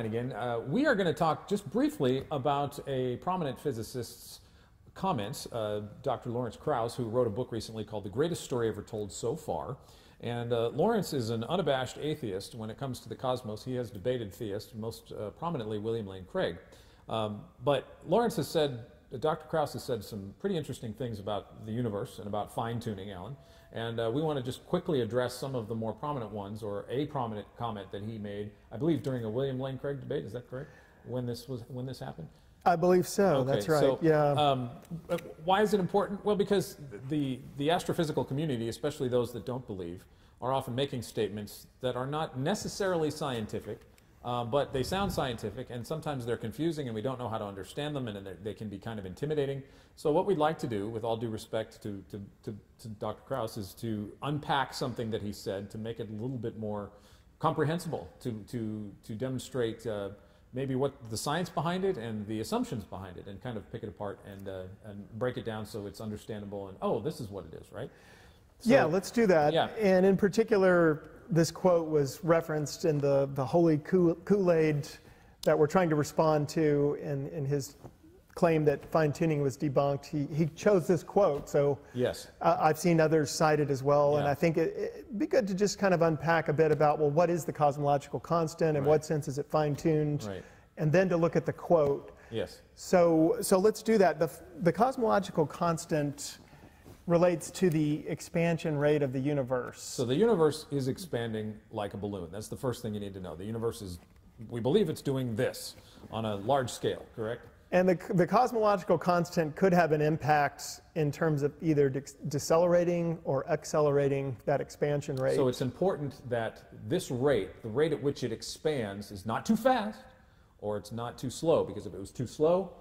Flanagan. Uh, we are going to talk just briefly about a prominent physicist's comments, uh, Dr. Lawrence Krauss, who wrote a book recently called The Greatest Story Ever Told So Far. And uh, Lawrence is an unabashed atheist when it comes to the cosmos. He has debated theists, most uh, prominently William Lane Craig. Um, but Lawrence has said, Dr. Krauss has said some pretty interesting things about the universe and about fine tuning, Alan. And uh, we want to just quickly address some of the more prominent ones, or a prominent comment that he made, I believe, during a William Lane Craig debate. Is that correct? When this was when this happened? I believe so. Okay, That's right. so, yeah. Um, why is it important? Well, because the the astrophysical community, especially those that don't believe, are often making statements that are not necessarily scientific, uh, but they sound scientific, and sometimes they're confusing, and we don't know how to understand them, and they can be kind of intimidating. So, what we'd like to do, with all due respect to, to, to, to Dr. Krauss, is to unpack something that he said to make it a little bit more comprehensible, to, to, to demonstrate uh, maybe what the science behind it and the assumptions behind it, and kind of pick it apart and, uh, and break it down so it's understandable, and oh, this is what it is, right? So, yeah, let's do that. Yeah. And in particular, this quote was referenced in the, the holy Kool-Aid that we're trying to respond to in, in his claim that fine tuning was debunked. He, he chose this quote, so yes, uh, I've seen others cited as well, yeah. and I think it, would be good to just kind of unpack a bit about well, what is the cosmological constant, and right. what sense is it fine tuned, right. and then to look at the quote. Yes. So so let's do that. The the cosmological constant relates to the expansion rate of the universe. So the universe is expanding like a balloon. That's the first thing you need to know. The universe is, we believe it's doing this on a large scale, correct? And the, the cosmological constant could have an impact in terms of either de decelerating or accelerating that expansion rate. So it's important that this rate, the rate at which it expands, is not too fast or it's not too slow, because if it was too slow,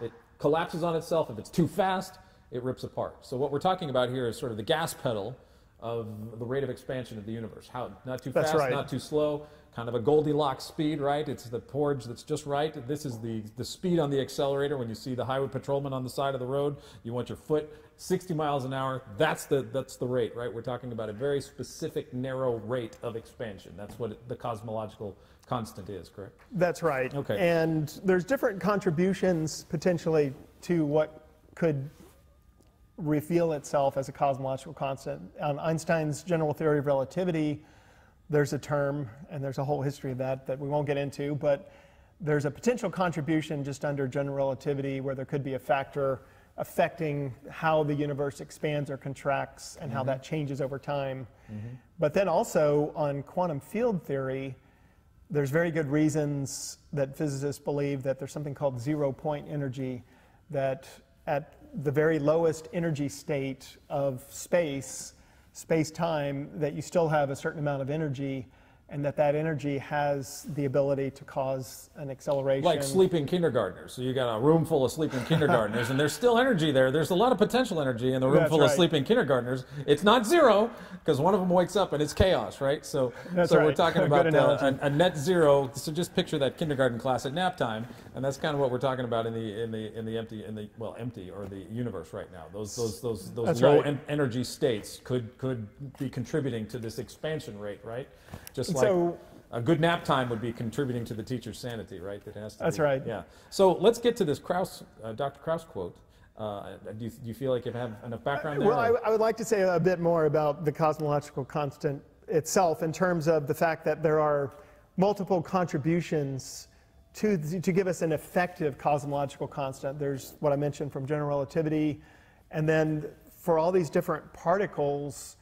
it collapses on itself. If it's too fast, it rips apart. So what we're talking about here is sort of the gas pedal of the rate of expansion of the universe. How not too that's fast, right. not too slow, kind of a Goldilocks speed, right? It's the porridge that's just right. This is the the speed on the accelerator. When you see the highway patrolman on the side of the road, you want your foot 60 miles an hour. That's the that's the rate, right? We're talking about a very specific narrow rate of expansion. That's what it, the cosmological constant is, correct? That's right. Okay. And there's different contributions potentially to what could reveal itself as a cosmological constant. On Einstein's general theory of relativity, there's a term, and there's a whole history of that that we won't get into, but there's a potential contribution just under general relativity where there could be a factor affecting how the universe expands or contracts and mm-hmm. how that changes over time. Mm-hmm. But then also on quantum field theory, there's very good reasons that physicists believe that there's something called zero point energy that at the very lowest energy state of space, space time, that you still have a certain amount of energy and that that energy has the ability to cause an acceleration. Like sleeping kindergartners. So you got a room full of sleeping kindergartners, and there's still energy there. There's a lot of potential energy in the room That's full right. of sleeping kindergartners. It's not zero because one of them wakes up and it's chaos, right? So, That's so right. we're talking about uh, a, a, net zero. So just picture that kindergarten class at nap time, and that's kind of what we're talking about in the in the in the empty in the well empty or the universe right now. Those those those those That's low right. en- energy states could could be contributing to this expansion rate, right? Just so, a good nap time would be contributing to the teacher's sanity, right? That has to. That's be, right. Yeah. So let's get to this Krauss, uh, Dr. Krauss quote. Uh, do, you, do you feel like you have enough background there? Well, I, I would like to say a bit more about the cosmological constant itself in terms of the fact that there are multiple contributions to, to give us an effective cosmological constant. There's what I mentioned from general relativity, and then for all these different particles,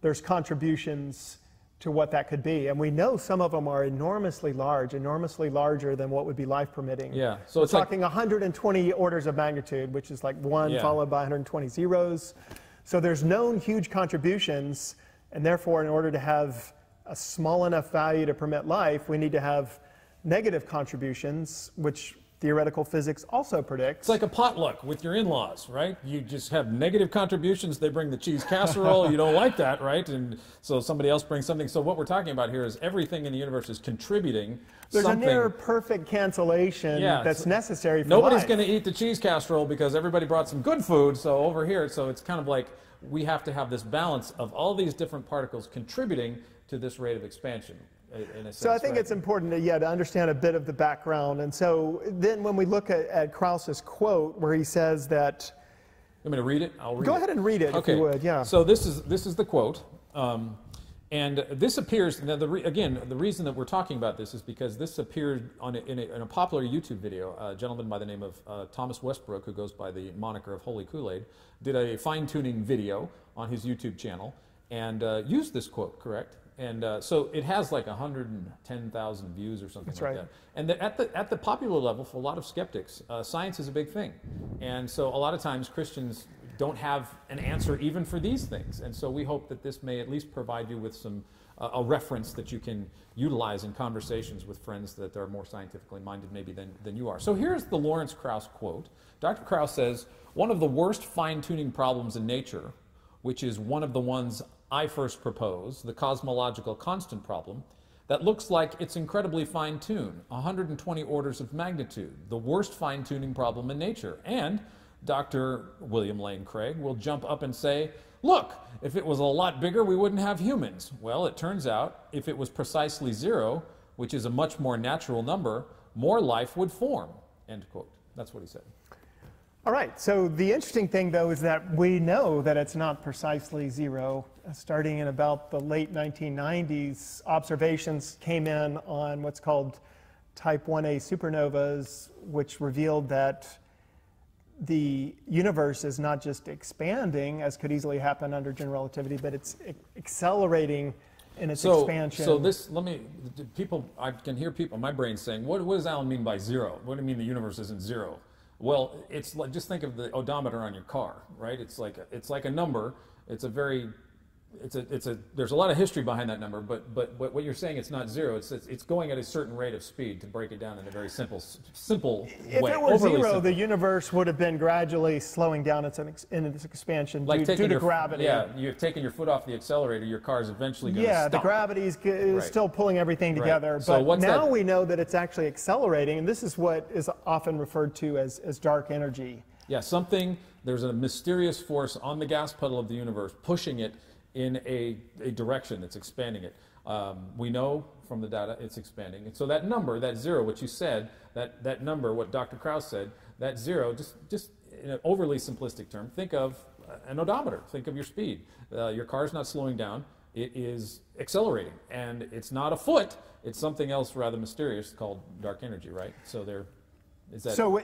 there's contributions to what that could be. And we know some of them are enormously large, enormously larger than what would be life permitting. Yeah. So We're it's like- talking 120 orders of magnitude, which is like one Yeah. followed by 120 zeros. So there's known huge contributions, and therefore, in order to have a small enough value to permit life, we need to have negative contributions, which theoretical physics also predicts. It's like a potluck with your in-laws, right? You just have negative contributions. They bring the cheese casserole. you don't like that, right? And so somebody else brings something. So what we're talking about here is everything in the universe is contributing There's something. a near perfect cancellation Yeah, that's necessary for Nobody's going to eat the cheese casserole because everybody brought some good food. So over here, so it's kind of like we have to have this balance of all these different particles contributing to this rate of expansion. I- in a sense. So I think right? it's important to, yeah, to understand a bit of the background. And so then when we look at, at Krauss's quote where he says that, I'm going to read it? I'll read go it. ahead and read it okay. if you would, yeah. So this is this is the quote, um, and this appears. Now, the re, again, the reason that we're talking about this is because this appeared on a, in, a, in a popular YouTube video. A gentleman by the name of uh, Thomas Westbrook, who goes by the moniker of Holy Kool Aid, did a fine tuning video on his YouTube channel and uh, used this quote. Correct. And uh, so it has like 110,000 views or something That's like right. that. And the, at, the, at the popular level, for a lot of skeptics, uh, science is a big thing. And so a lot of times Christians don't have an answer even for these things. And so we hope that this may at least provide you with some uh, a reference that you can utilize in conversations with friends that are more scientifically minded maybe than, than you are. So here's the Lawrence Krauss quote. Dr. Krauss says, one of the worst fine-tuning problems in nature, which is one of the ones I first proposed, the cosmological constant problem, that looks like it's incredibly fine tuned, 120 orders of magnitude, the worst fine tuning problem in nature. And Dr. William Lane Craig will jump up and say, Look, if it was a lot bigger, we wouldn't have humans. Well, it turns out if it was precisely zero, which is a much more natural number, more life would form. End quote. That's what he said. All right, so the interesting thing though is that we know that it's not precisely zero. Uh, Starting in about the late 1990s, observations came in on what's called type 1a supernovas, which revealed that the universe is not just expanding, as could easily happen under general relativity, but it's accelerating in its So, expansion. so this, let me, people, I can hear people, my brain saying, what, what does Alan mean by zero? What do you mean the universe isn't zero? Well, it's like, just think of the odometer on your car, right? It's like, a- it's like a number. It's a very, it's a, it's a, there's a lot of history behind that number, but, but, but what you're saying, it's not zero. It's, it's, it's going at a certain rate of speed to break it down in a very simple, simple if way. it were zero, simple. the universe would have been gradually slowing down its, in its expansion like due, due to your, gravity. Yeah, you've taken your foot off the accelerator, your car's eventually going to Yeah, stop. the gravity is, Right. still pulling everything Right. together. So But what's now that- we know that it's actually accelerating, and this is what is often referred to as, as dark energy. Yeah, something, there's a mysterious force on the gas pedal of the universe pushing it in a, a direction that's expanding it. Um, we know from the data it's expanding. And so that number, that zero, what you said, that, that number, what Dr. Krauss said, that zero, just, just in an overly simplistic term, think of an odometer. Think of your speed. Uh, your car's not slowing down. It is accelerating. And it's not a foot. It's something else rather mysterious called dark energy, right? So that... So,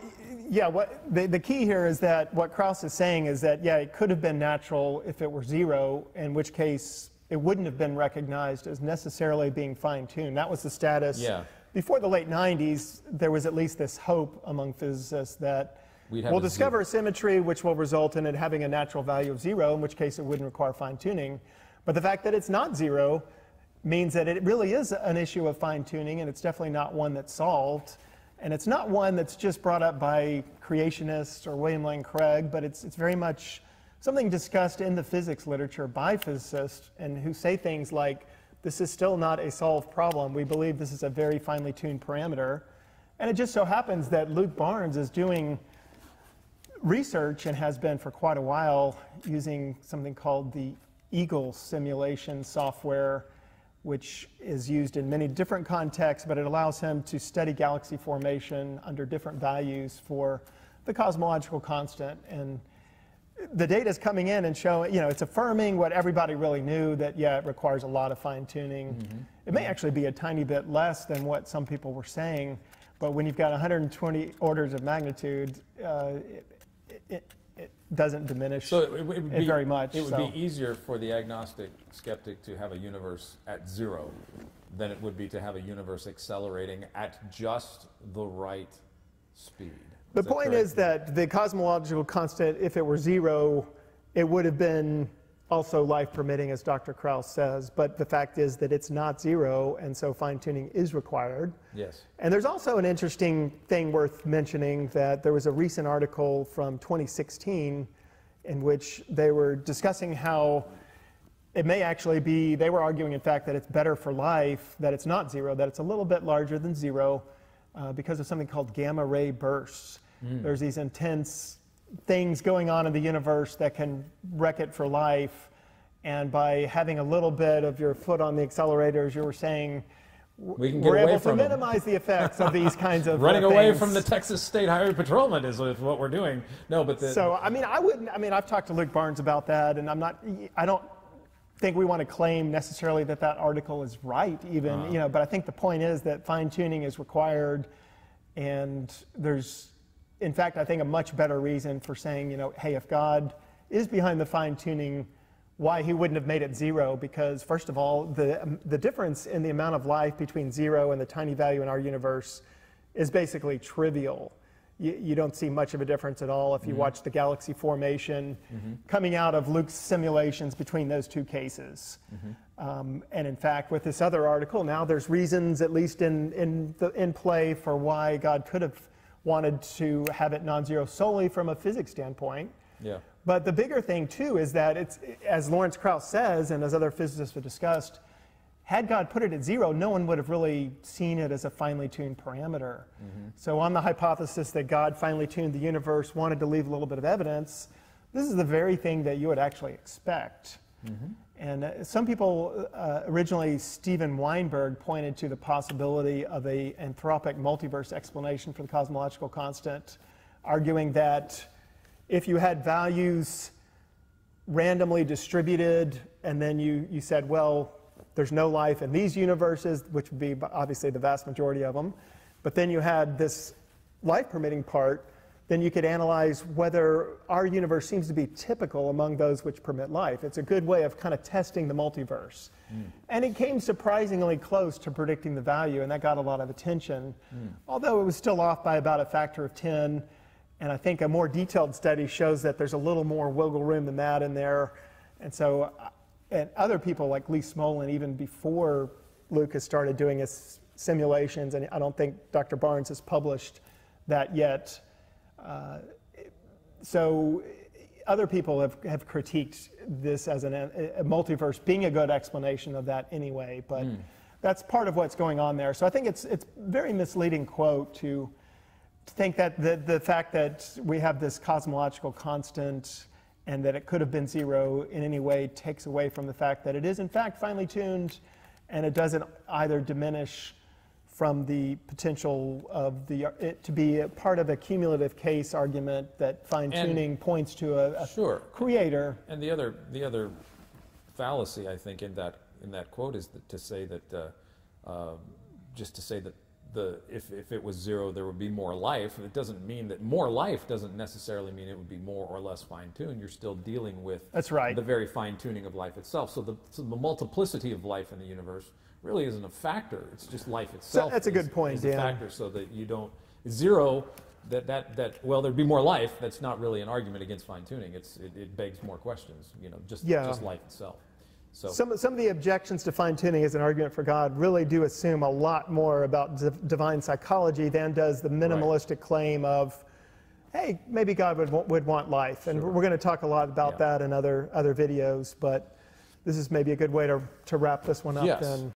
yeah, what, the, the key here is that what Krauss is saying is that, yeah, it could have been natural if it were zero, in which case it wouldn't have been recognized as necessarily being fine tuned. That was the status. Yeah. Before the late 90s, there was at least this hope among physicists that We'd we'll discover a symmetry which will result in it having a natural value of zero, in which case it wouldn't require fine tuning. But the fact that it's not zero means that it really is an issue of fine tuning, and it's definitely not one that's solved. And it's not one that's just brought up by creationists or William Lane Craig, but it's, it's very much something discussed in the physics literature by physicists and who say things like, this is still not a solved problem. We believe this is a very finely tuned parameter. And it just so happens that Luke Barnes is doing research and has been for quite a while using something called the Eagle simulation software, which is used in many different contexts, but it allows him to study galaxy formation under different values for the cosmological constant. And the data is coming in and showing, you know, it's affirming what everybody really knew that, yeah, it requires a lot of fine tuning. It may actually be a tiny bit less than what some people were saying, but when you've got 120 orders of magnitude, uh, it, it doesn't diminish So it, would it be very much. It would so. be easier for the agnostic skeptic to have a universe at zero than it would be to have a universe accelerating at just the right speed. The Is that point correct? is that the cosmological constant, if it were zero, it would have been also life permitting, as Dr. Krauss says. But the fact is that it's not zero, and so fine tuning is required. yes. And there's also an interesting thing worth mentioning that there was a recent article from 2016 in which they were discussing how it may actually be, they were arguing, in fact, that it's better for life, that it's not zero, that it's a little bit larger than zero uh, because of something called gamma ray bursts. There's these intense things going on in the universe that can wreck it for life. And by having a little bit of your foot on the accelerator, as you were saying, We can get we're away able from to minimize the effects of these kinds of uh, Running away things. from the Texas State Highway Patrolman is what we're doing. No, but the, So, I mean, I wouldn't, I mean, I've talked to Luke Barnes about that, and I'm not, I don't think we want to claim necessarily that that article is right, even, Uh-huh. you know, but I think the point is that fine tuning is required, and there's, in fact, I think a much better reason for saying, you know, hey, if God is behind the fine tuning, why he wouldn't have made it zero? Because first of all the, the difference in the amount of life between zero and the tiny value in our universe is basically trivial. You, you don't see much of a difference at all if you mm-hmm. watch the galaxy formation mm-hmm. coming out of luke's simulations between those two cases. Mm-hmm. Um, and in fact with this other article now there's reasons at least in, in, the, in play for why god could have wanted to have it non-zero solely from a physics standpoint yeah. but the bigger thing, too, is that it's, as Lawrence Krauss says, and as other physicists have discussed, had God put it at zero, no one would have really seen it as a finely tuned parameter. Mm-hmm. So, on the hypothesis that God finely tuned the universe, wanted to leave a little bit of evidence, this is the very thing that you would actually expect. Mm-hmm. And uh, some people, uh, originally Steven Weinberg pointed to the possibility of a anthropic multiverse explanation for the cosmological constant, arguing that if you had values randomly distributed and then you, you said, well, there's no life in these universes, which would be obviously the vast majority of them, but then you had this life permitting part, then you could analyze whether our universe seems to be typical among those which permit life. It's a good way of kind of testing the multiverse. And it came surprisingly close to predicting the value, and that got a lot of attention, although it was still off by about a factor of 10. And I think a more detailed study shows that there's a little more wiggle room than that in there. And so, uh, and other people like Lee Smolin, even before Lucas started doing his simulations, and I don't think Dr. Barnes has published that yet. Uh, so other people have, have critiqued this as an, a multiverse being a good explanation of that anyway, but that's part of what's going on there. So I think it's, it's very misleading quote to, to think that the, the fact that we have this cosmological constant and that it could have been zero in any way takes away from the fact that it is in fact finely tuned and it doesn't either diminish from the potential of the it to be a part of a cumulative case argument that fine tuning points to a, a Sure. creator. And the other, the other fallacy, I think, in that, in that quote is that, to say that, uh, um, just to say that the, if, if it was zero, there would be more life. It doesn't mean that more life doesn't necessarily mean it would be more or less fine-tuned. You're still dealing with That's right. the very fine-tuning of life itself. So the, so the multiplicity of life in the universe really isn't a factor. It's just life itself. that's a is- good point, is a Dan. factor so that you don't zero that that that well there'd be more life that's not really an argument against fine tuning it's it, it begs more questions you know just Yeah. just life itself so Some, some of the objections to fine tuning as an argument for God really do assume a lot more about div- divine psychology than does the minimalistic claim of, hey, maybe God would, would want life. And we're going to talk a lot about Yeah. that in other, other videos, but this is maybe a good way to, to wrap this one up yes then.